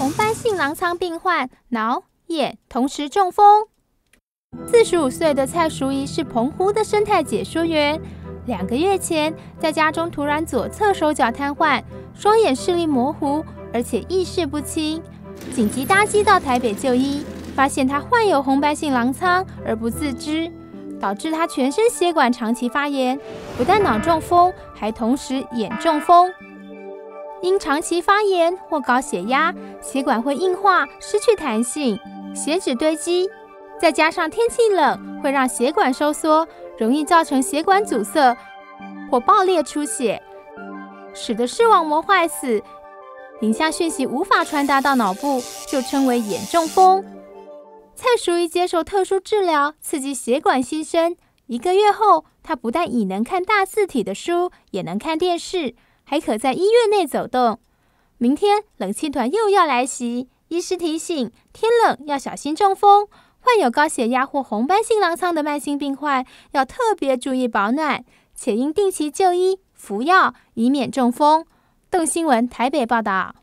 红斑性狼疮病患脑、眼同时中风。四十五岁的蔡淑仪是澎湖的生态解说员。两个月前，在家中突然左侧手脚瘫痪，双眼视力模糊，而且意识不清，紧急搭机到台北就医，发现他患有红斑性狼疮而不自知，导致他全身血管长期发炎，不但脑中风，还同时眼中风。因长期发炎或高血压，血管会硬化，失去弹性，血脂堆积。再加上天气冷，会让血管收缩，容易造成血管阻塞或爆裂出血，使得视网膜坏死，影像讯息无法传达到脑部，就称为眼中风。蔡淑仪接受特殊治疗，刺激血管新生。一个月后，他不但已能看大字体的书，也能看电视，还可在医院内走动。明天冷气团又要来袭，医师提醒：天冷要小心中风。患有高血压或红斑性狼疮的慢性病患要特别注意保暖，且应定期就医服药，以免中风。邓新闻台北报道。